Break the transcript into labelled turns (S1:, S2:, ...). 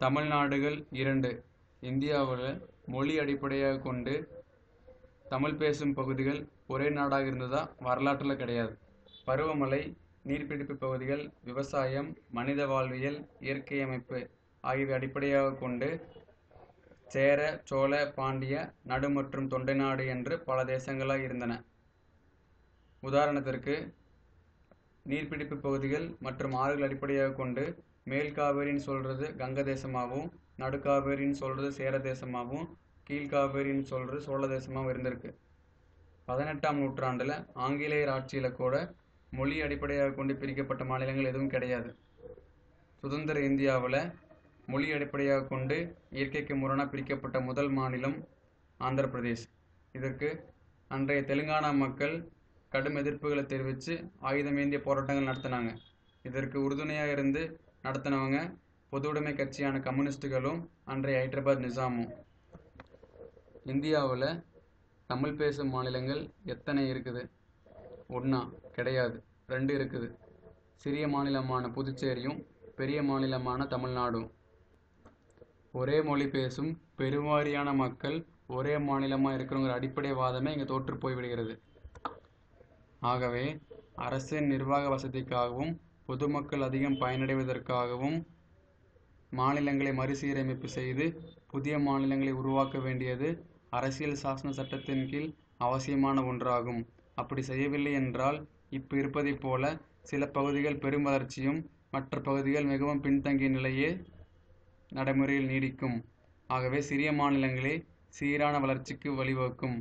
S1: தமிழ்நாடுகள் இரண்டு. இந்தியாவில் மொழி அடிப்படையாக கொண்டு தமிழ் பேசும் பகுதிகள் ஒரே நாடாக இருந்ததா? வரலாற்றில் கிடையாது. பருவமழை நீர்பிடிப்பு பகுதிகள் விவசாயம் மனித வாழ்வியல் இயற்கை அமைப்பு ஆகியவை அடிப்படையாகக் கொண்டு சேர சோழ பாண்டிய நடு மற்றும் தொண்டை நாடு என்று பல தேசங்களாக இருந்தன. உதாரணத்திற்கு நீர்பிடிப்பு பகுதிகள் மற்றும் ஆறுகள் அடிப்படையாகக் கொண்டு மேல் காவேரின்னு சொல்கிறது கங்க தேசமாகவும் நடுக்காவேரின்னு சொல்கிறது சேர தேசமாகவும் கீழ்காவேரின்னு சொல்கிறது சோழ தேசமாகவும் இருந்திருக்கு. பதினெட்டாம் நூற்றாண்டில் ஆங்கிலேயர் ஆட்சியில் கூட மொழி அடிப்படையாக கொண்டு பிரிக்கப்பட்ட மாநிலங்கள் எதுவும் கிடையாது. சுதந்திர இந்தியாவில் மொழி அடிப்படையாக கொண்டு இயற்கைக்கு முரணாக பிரிக்கப்பட்ட முதல் மாநிலம் ஆந்திர பிரதேஷ் இதற்கு அன்றைய தெலுங்கானா மக்கள் கடும் எதிர்ப்புகளை தெரிவித்து ஆயுதமேந்திய போராட்டங்கள் நடத்தினாங்க. இதற்கு உறுதுணையாக இருந்து நடத்தினவங்க பொதுவுடைமை கட்சியான கம்யூனிஸ்டுகளும் அன்றைய ஹைதராபாத் நிசாமும். இந்தியாவில் தமிழ் பேசும் மாநிலங்கள் எத்தனை இருக்குது? ஒன்றா கிடையாது. ரெண்டு இருக்குது. சிறிய மாநிலமான புதுச்சேரியும் பெரிய மாநிலமான தமிழ்நாடும். ஒரே மொழி பேசும் பெருவாரியான மக்கள் ஒரே மாநிலமாக இருக்கிறோங்கிற அடிப்படை வாதமே இங்கே தோற்று போய்விடுகிறது. ஆகவே அரசின் நிர்வாக வசதிக்காகவும் பொதுமக்கள் அதிகம் பயனடைவதற்காகவும் மாநிலங்களை மறுசீரமைப்பு செய்து புதிய மாநிலங்களை உருவாக்க வேண்டியது அரசியல் சாசன சட்டத்தின் கீழ் அவசியமான ஒன்றாகும். அப்படி செய்யவில்லை என்றால் இப்போ இருப்பதைப் போல சில பகுதிகள் பெரும் வளர்ச்சியும் மற்ற பகுதிகள் மிகவும் பின்தங்கிய நிலையே நடைமுறையில் நீடிக்கும். ஆகவே சிறிய மாநிலங்களே சீரான வளர்ச்சிக்கு வழிவகுக்கும்.